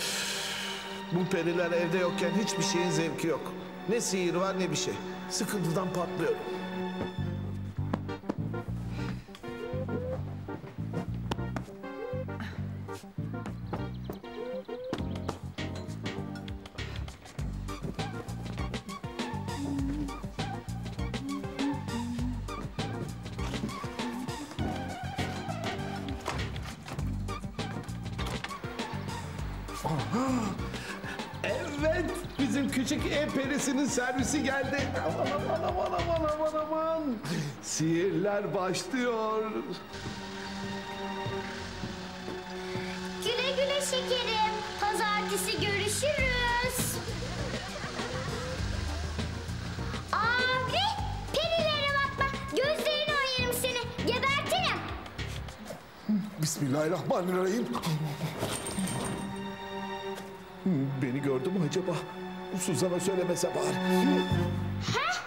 Bu periler evde yokken hiçbir şeyin zevki yok. Ne sihir var ne bir şey. Sıkıntıdan patlıyorum. Evet, bizim küçük ev perisinin servisi geldi. Aman aman aman aman aman aman. Sihirler başlıyor. Güle güle şekerim. Pazartesi görüşürüz. Abi perilere bakma. Gözlerini oyarım seni. Gebertirim. Bismillahirrahmanirrahim. Beni gördü mü acaba? Suzan'a söylemese bari. Heh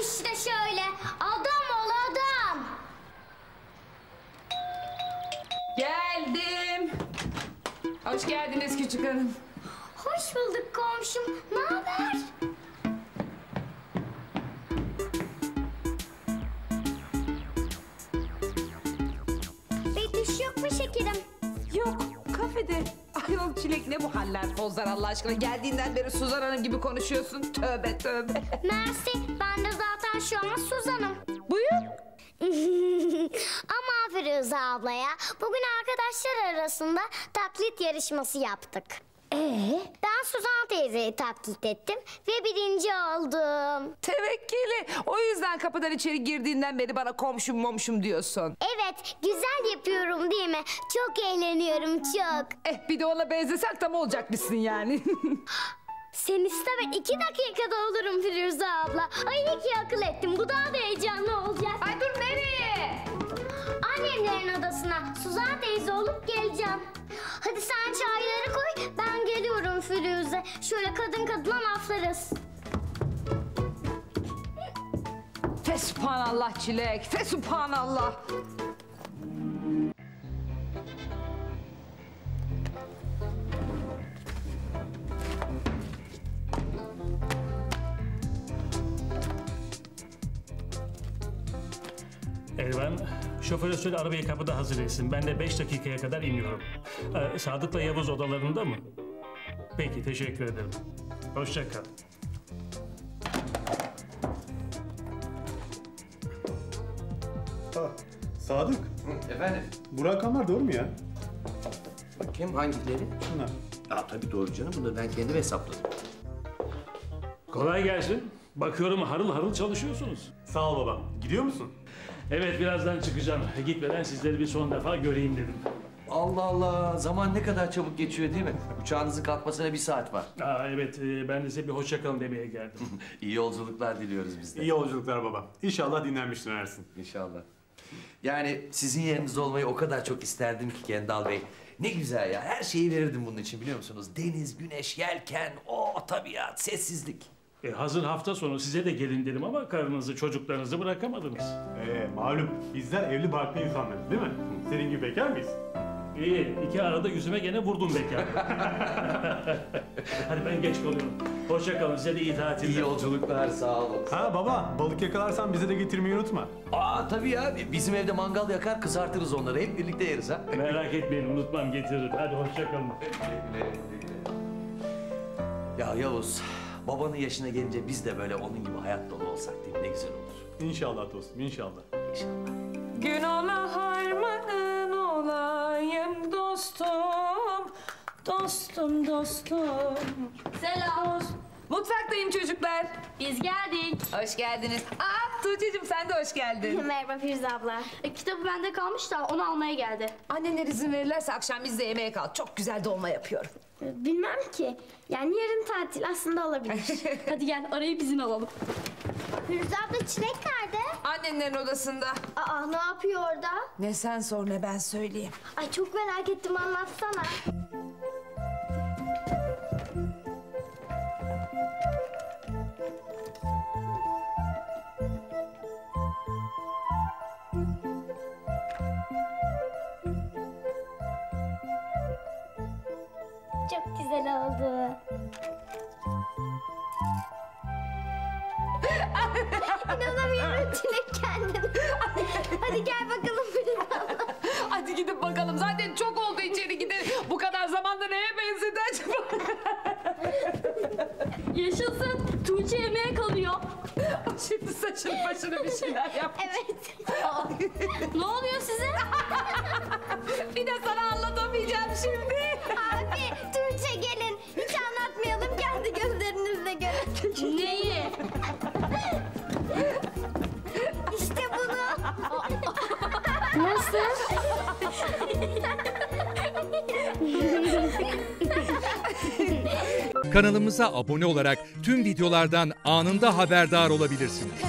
işte şöyle. Adam ol adam. Geldim. Hoş geldiniz küçük hanım. Hoş bulduk komşum. Ne haber? Çilek ne bu haller pozlar Allah aşkına. Geldiğinden beri Suzan Hanım gibi konuşuyorsun. Tövbe tövbe. Mersi. Ben de zaten şu an Suzan'ım. Buyur. Ama Firuze ablaya bugün arkadaşlar arasında taklit yarışması yaptık. Ee? Ben Suzan teyzeyi taklit ettim ve birinci oldum. Tevekkili. O yüzden kapıdan içeri girdiğinden beri bana komşum momşum diyorsun. Evet, güzel yapıyorum değil mi? Çok eğleniyorum çok. Eh bir de ona benzesek tam olacakmışsın yani. Sen istemen iki dakikada olurum Firuze abla. Ay iyi ki akıl ettim. Bu daha da heyecanlı olacak. Ay dur nereye? Annemlerin odasına Suzan teyze olup geleceğim. Hadi sen çayları koy. Ben geliyorum Firuze. Şöyle kadın kadına laflarız. Fesubhanallah çilek. Fesubhanallah. Elvan, şoföre söyle arabayı kapıda hazır etsin. Ben de beş dakikaya kadar iniyorum. Ee, Sadık'la Yavuz odalarında mı? Peki, teşekkür ederim. Hoşça kal. Ha, Sadık, Efendim? bu rakamlar doğru mu ya? Bakayım hangileri? Şunlar. Ya tabii doğru canım. Bunları ben kendim hesapladım. Kolay gelsin. Bakıyorum harıl harıl çalışıyorsunuz. Sağ ol baba. Gidiyor musun? Evet, birazdan çıkacağım. Gitmeden sizleri bir son defa göreyim dedim. Allah Allah. Zaman ne kadar çabuk geçiyor değil mi? Uçağınızın kalkmasına bir saat var. Aa, evet, e, ben de size bir hoşça kalın demeye geldim. İyi yolculuklar diliyoruz biz de. İyi yolculuklar baba. İnşallah dinlenmiş dönersin. İnşallah. Yani sizin yerinizde olmayı o kadar çok isterdim ki Kendal Bey. Ne güzel ya. Her şeyi verirdim bunun için biliyor musunuz? Deniz, güneş, yelken, o tabiat, sessizlik. E, hazır hafta sonu size de gelin dedim ama karınızı, çocuklarınızı bırakamadınız. Ee, malum bizler evli barklı insanlarız değil mi? Senin gibi bekar mıyız? İyi, iki arada yüzüme gene vurdun bekar. Hadi ben geç kalıyorum. Hoşça kalın, size de iyi tatiller. İyi yolculuklar, sağ olun. Ha baba, balık yakalarsan bize de getirmeyi unutma. Aa tabii ya. Bizim evde mangal yakar, kızartırız onları. Hep birlikte yeriz ha. Merak etmeyin, unutmam getiririm. Hadi hoşça kalın. Ya Yavuz, babanın yaşına gelince biz de böyle onun gibi hayat dolu olsak değil? Ne güzel olur. İnşallah dostum, inşallah. İnşallah. Günaha harmanın olayım dostum. Dostum dostum. Selam. Mutfaktayım çocuklar. Biz geldik. Hoş geldiniz. Aa Tuğçe'cim sen de hoş geldin. Merhaba Firuze abla. E, kitabı bende kalmış da onu almaya geldi. Anneler izin verirlerse akşam biz de yemeğe kal. Çok güzel dolma yapıyorum. E, Bilmem ki. Yani yarın tatil aslında olabilir. Hadi gel arayı bizim alalım. Firuze abla çilek nerede? Annenlerin odasında. Aa ne yapıyor orada? Ne sen sor ne ben söyleyeyim. Ay çok merak ettim anlatsana. Çok güzel oldu. İnanamıyorum Çilek kendine. Hadi gel bakalım Filiz abla. Hadi gidip bakalım. Zaten çok oldu içeri gidelim. Bu kadar zamanda neye benzedi acaba? Yaşasın. Tuğçe yemeğe kalıyor. Şimdi saçını başını bir şeyler yap. Evet. Ne oluyor size? Bir de sana anlatamayacağım şimdi. Abi Tuğçe gelin. Hiç anlatmayalım kendi gözlerinizle görün. Neyi? İşte bunu. Nasıl? Kanalımıza abone olarak tüm videolardan anında haberdar olabilirsiniz.